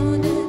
on